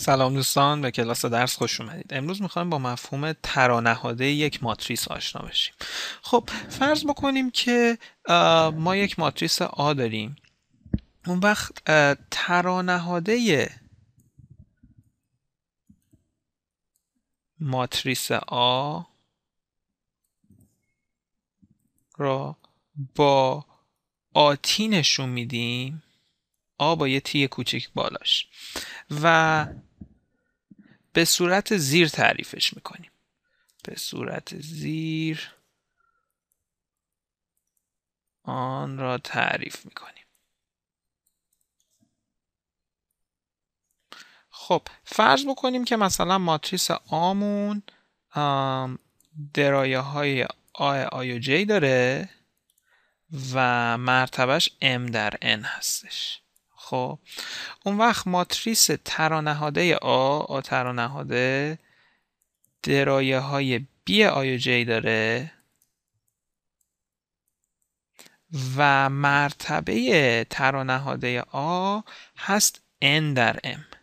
سلام دوستان به کلاس درس خوش اومدید. امروز می‌خوایم با مفهوم ترانهاده یک ماتریس آشنا بشیم. خب فرض بکنیم که ما یک ماتریس آ داریم. اون وقت ترانهاده ماتریس آ را با آتی نشون میدیم. آ با یه تی کوچیک بالاش. و به صورت زیر تعریفش می‌کنیم. به صورت زیر آن را تعریف می‌کنیم. خب فرض بکنیم که مثلا ماتریس آمون درایه های آ آی و جی داره و مرتبش m در n هستش. خب اون وقت ماتریس ترانهاده آ آ ترانهاده درایه های بی آی و جی داره و مرتبه ترانهاده آ هست n در m.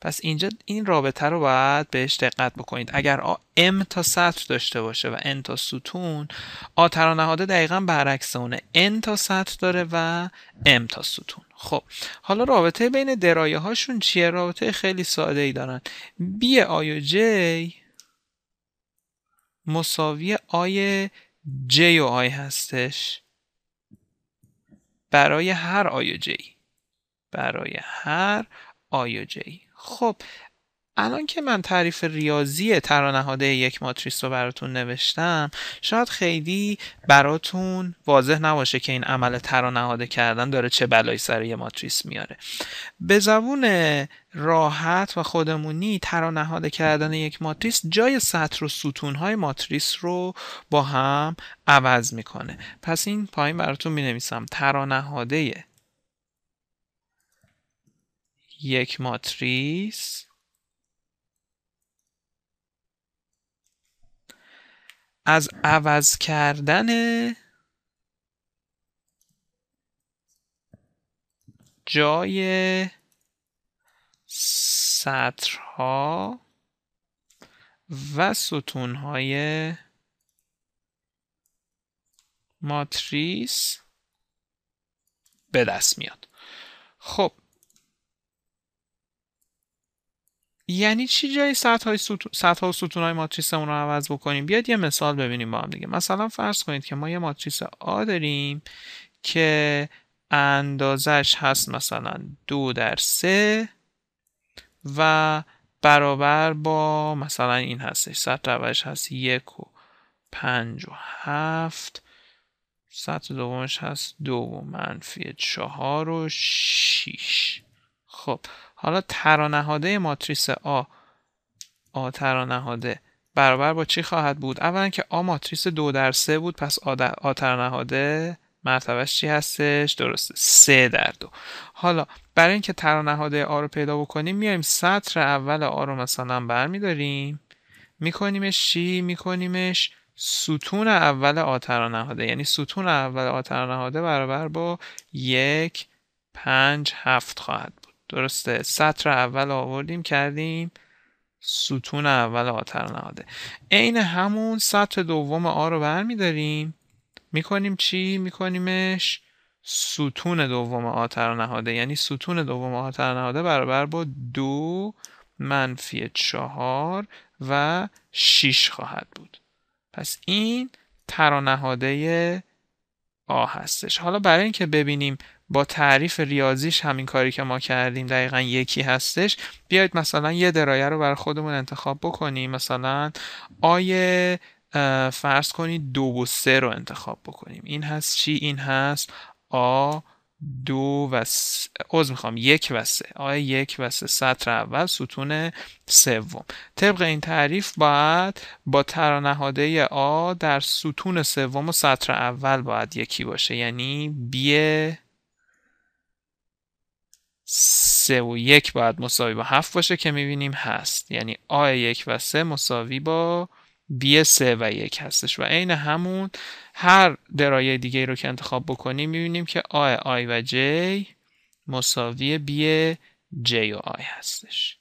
پس اینجا این رابطه رو باید بهش دقت بکنید. اگر آ ام تا سطر داشته باشه و n تا ستون A ترانهاده دقیقا برعکس اونه. n تا سطر داره و m تا ستون. خب حالا رابطه بین درایه هاشون چیه؟ رابطه خیلی ساده ای دارن. b i و j مساوی a j و i هستش برای هر i و j برای هر i و j خب الان که من تعریف ریاضی ترانهاده یک ماتریس رو براتون نوشتم شاید خیلی براتون واضح نباشه که این عمل ترانهاده کردن داره چه بلایی سر یه ماتریس میاره. به زبون راحت و خودمونی ترانهاده کردن یک ماتریس جای سطر و ستونهای ماتریس رو با هم عوض می‌کنه. پس این پایین براتون می نویسم ترانهاده یک ماتریس. از عوض کردن جای سطرها و ستونهای ماتریس به دست میاد. خب یعنی چی جای سطح های سطح و ستون های ماتریسمون رو عوض بکنیم؟ بیاد یه مثال ببینیم با هم دیگه. مثلا فرض کنید که ما یه ماتریس آ داریم که اندازش هست مثلا دو در سه و برابر با مثلا این هستش. سطح اولش هست یک و پنج و هفت. سطح دومش هست دو و منفی چهار و شیش. خب. حالا ترانهاده ماتریس آ آ ترانهاده. برابر با چی خواهد بود؟ اولا که آ ماتریس دو در سه بود پس آ, آ ترانهاده مرتبهش چی هستش؟ درسته سه در دو. حالا برای اینکه ترانهاده آ رو پیدا بکنیم میایم سطر اول آ رو مثلا برمیداریم. میکنیمش چی؟ میکنیمش ستون اول آ ترانهاده. یعنی ستون اول آ ترانهاده برابر با یک پنج هفت خواهد درسته. سطر اول آوردیم کردیم ستون اول آتر نهاده. عین همون سطر دوم آ رو برمیداریم. می‌کنیم چی؟ میکنیمش ستون دوم آتر نهاده. یعنی ستون دوم آتر نهاده برابر با دو منفی چهار و شیش خواهد بود. پس این ترانهاده آ هستش. حالا برای اینکه ببینیم با تعریف ریاضیش همین کاری که ما کردیم دقیقا یکی هستش بیاید مثلا یه درایه رو برای خودمون انتخاب بکنیم. مثلا آیه فرض کنید دو و سه رو انتخاب بکنیم. این هست چی؟ این هست آ دو و س... عوض می‌خوام یک و سه. آیه یک و سه سطر اول ستون سوم. طبق این تعریف باید با ترانهاده آ در ستون سوم و سطر اول باید یکی باشه. یعنی بیه سه و یک باید مساوی با هفت باشه که می‌بینیم هست. یعنی آ یک و سه مساوی با بی سه و یک هستش. و عین همون هر درایه دیگه رو که انتخاب بکنیم می‌بینیم که آ آی و جی مساوی بی جی و آی هستش.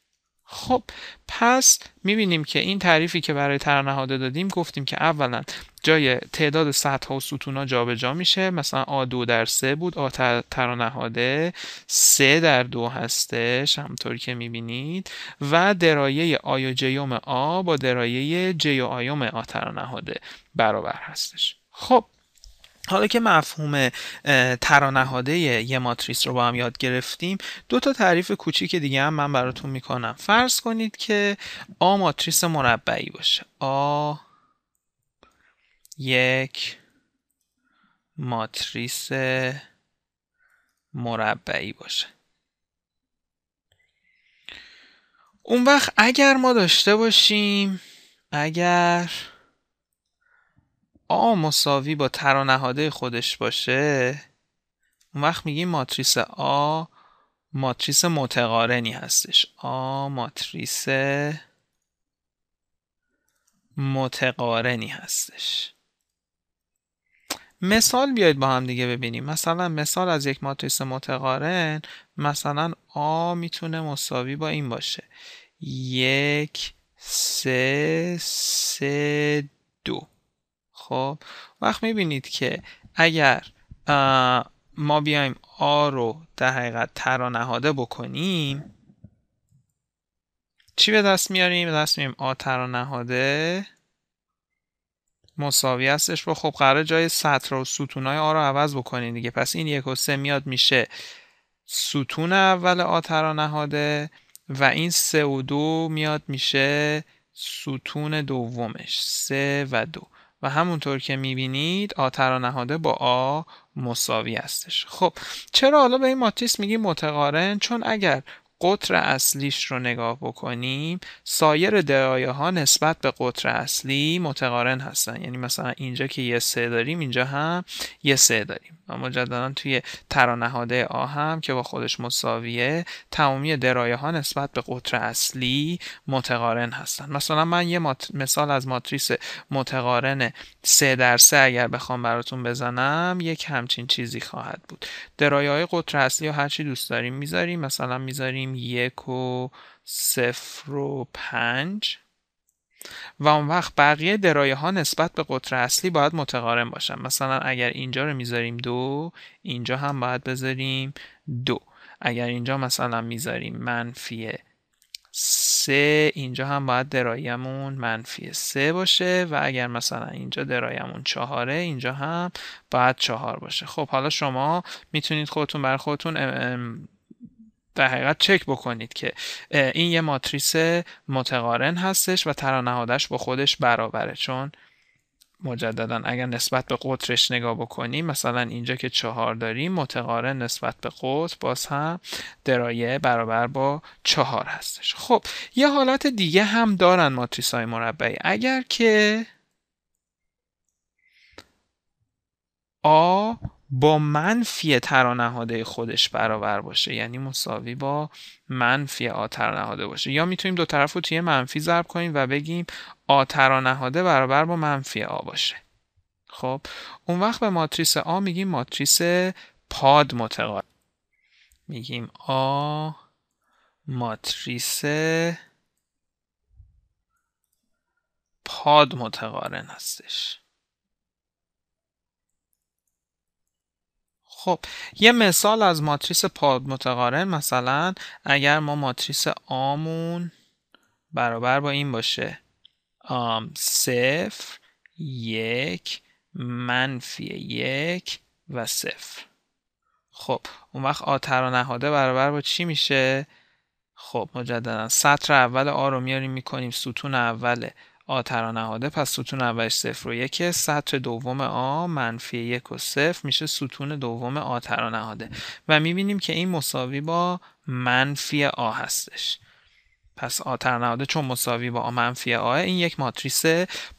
خب پس می‌بینیم که این تعریفی که برای ترانهاده دادیم گفتیم که اولا جای تعداد سطح و ستونا جابجا میشه. مثلا آ دو در سه بود آ ترانهاده سه در دو هستش همطور که می‌بینید. و درایه آی و جیوم آ با درایه جی و آیوم آ ترانهاده برابر هستش. خب حالا که مفهوم ترانهاده یه ماتریس رو با هم یاد گرفتیم دو تا تعریف کوچیک دیگه هم من براتون می‌کنم. فرض کنید که آ ماتریس مربعی باشه. آ یک ماتریس مربعی باشه. اون وقت اگر ما داشته باشیم اگر آ مساوی با ترانهاده خودش باشه. اون وقت میگیم ماتریس آ ماتریس متقارنی هستش. آ ماتریس متقارنی هستش. مثال بیاید با هم دیگه ببینیم. مثلا مثال از یک ماتریس متقارن مثلا آ می‌تونه مساوی با این باشه. یک سه سه دو. خب وقت می‌بینید که اگر ما بیایم آ رو در حقیقت ترا نهاده بکنیم چی به دست میاریم؟ به دست میاریم آ ترا نهاده. مساوی هستش. با خب قرار جای سطر و ستونای آ رو عوض بکنیم دیگه. پس این یک و سه میاد میشه. ستون اول آ ترا نهاده و این سه و دو میاد میشه ستون دومش. سه و دو. و همونطور که می‌بینید آ نهاده با آ مساوی هستش. خب چرا حالا به این ماتریس میگیم متقارن؟ چون اگر قطر اصلیش رو نگاه بکنیم سایر درایه ها نسبت به قطر اصلی متقارن هستن. یعنی مثلا اینجا که یه سه داریم اینجا هم یه سه داریم. مجددا توی ترانهاده آ هم که با خودش مساویه تمامی درایه ها نسبت به قطر اصلی متقارن هستن. مثلا من یه مثال از ماتریس متقارن سه در سه اگر بخوام براتون بزنم یک همچین چیزی خواهد بود. درایه های قطر اصلی یا هرچی دوست داریم می‌ذاریم مثلا می‌ذاریم یک و صفر و پنج. و اون وقت بقیه درایه ها نسبت به قطر اصلی باید متقارن باشن. مثلا اگر اینجا رو می‌ذاریم دو اینجا هم باید بذاریم دو. اگر اینجا مثلا می‌ذاریم منفی سه اینجا هم باید درایمون منفی سه باشه و اگر مثلا اینجا درایمون چهاره اینجا هم باید چهار باشه. خب حالا شما می‌تونید خودتون بر خودتون در حقیقت چک بکنید که این یه ماتریس متقارن هستش و ترانهادش با خودش برابره. چون مجددا اگر نسبت به قطرش نگاه بکنیم مثلا اینجا که چهار داریم متقارن نسبت به قطر باز هم درایه برابر با چهار هستش. خب یه حالت دیگه هم دارن ماتریس های مربعی. اگر که آ با منفی ترانهاده خودش برابر باشه. یعنی مساوی با منفی آ ترانهاده باشه. یا می‌تونیم دو طرف رو توی منفی ضرب کنیم و بگیم آ ترانهاده برابر با منفی آ باشه. خب اون وقت به ماتریس آ میگیم ماتریس پاد متقارن میگیم آ ماتریس پاد متقارن هستش. خب یه مثال از ماتریس پاد متقارن مثلا اگر ما ماتریس آمون برابر با این باشه آم صفر یک منفی یک و صفر. خب اون وقت آتر و نهاده برابر با چی میشه؟ خب مجددا سطر اول آ رو میاریم می‌کنیم ستون اول آ نهاده پس ستون اولش صفر و یک. سطر دوم آ منفی یک و صفر میشه ستون دوم آ نهاده. و می‌بینیم که این مساوی با منفی آ هستش. پس آ نهاده چون مساوی با آ منفی آ این یک ماتریس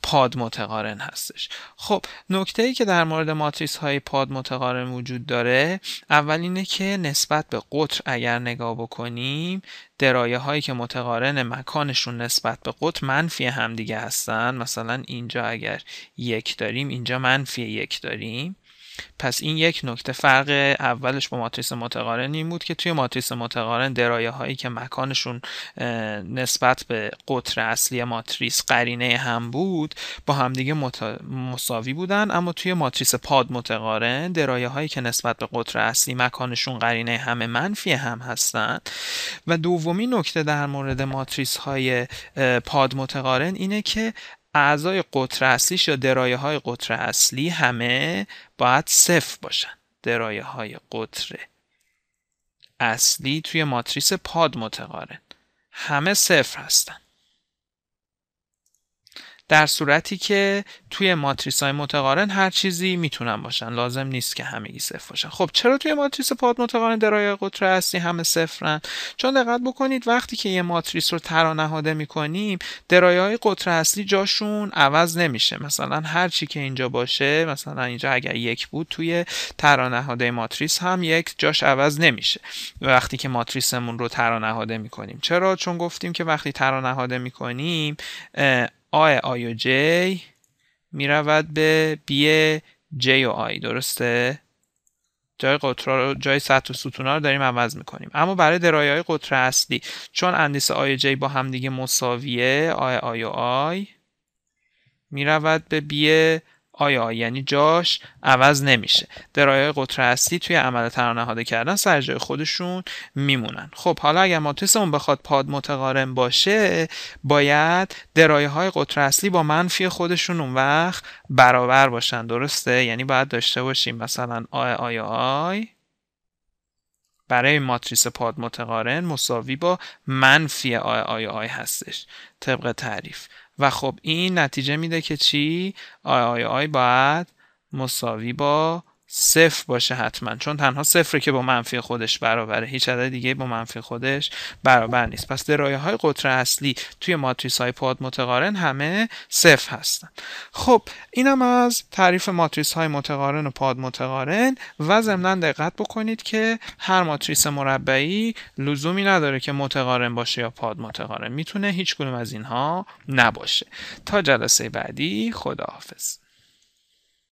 پاد متقارن هستش. خب نکته ای که در مورد ماتریس های پاد متقارن وجود داره اول اینه که نسبت به قطر اگر نگاه بکنیم درایه هایی که متقارن مکانشون نسبت به قطر منفی همدیگه هستن مثلا اینجا اگر یک داریم اینجا منفی یک داریم. پس این یک نکته. فرق اولش با ماتریس متقارن این بود که توی ماتریس متقارن درایه هایی که مکانشون نسبت به قطر اصلی ماتریس قرینه هم بود با همدیگه مساوی بودن. اما توی ماتریس پاد متقارن درایه هایی که نسبت به قطر اصلی مکانشون قرینه همه منفی هم هستند و دومی نکته در مورد ماتریس های پاد متقارن اینه که اعضای قطر اصلیش یا درایه های قطر اصلی همه باید صفر باشن. درایه های قطر اصلی توی ماتریس پاد متقارن. همه صفر هستن. در صورتی که توی ماتریس های متقارن هر چیزی می‌تونن باشن. لازم نیست که همگی صفر باشن. خب چرا توی ماتریس پاد متقارن درایه قطر اصلی همه صفرن؟ چون دقت بکنید وقتی که یه ماتریس رو ترا نهاده می‌کنیم درایه های قطر اصلی جاشون عوض نمیشه. مثلا هر چی که اینجا باشه مثلا اینجا اگر یک بود توی ترا نهاده ماتریس هم یک جاش عوض نمیشه. وقتی که ماتریسمون رو ترا نهاده می‌کنیم. چرا؟ چون گفتیم که وقتی ترا نهاده می‌کنیم a i و j می رود به b j و i درسته؟ جای قطر رو جای سطر و ستون رو داریم عوض می‌کنیم اما برای درایه های قطر اصلی چون اندیس i و j با هم دیگه مساویه i i و i می رود به بی آیا یعنی جاش عوض نمیشه. درایه قطر اصلی توی عمل ترانهاده کردن سر جای خودشون میمونن. خب حالا اگر ماتریسمون بخواد پاد متقارن باشه باید درایه های قطر اصلی با منفی خودشون اون وقت برابر باشن. درسته؟ یعنی باید داشته باشیم. مثلا a i i. برای ماتریس پاد متقارن مساوی با منفی a i i هستش طبق تعریف. و خب این نتیجه میده که چی؟ a i i باید مساوی با صفر باشه حتما. چون تنها صفره که با منفی خودش برابره. هیچ عدد دیگه با منفی خودش برابر نیست. پس درایه های قطر اصلی توی ماتریس های پاد متقارن همه صفر هستن. خب اینم از تعریف ماتریس های متقارن و پاد متقارن و ضمنا دقت بکنید که هر ماتریس مربعی لزومی نداره که متقارن باشه یا پاد متقارن. می‌تونه هیچ از اینها نباشه. تا جلسه بعدی خداحافظ.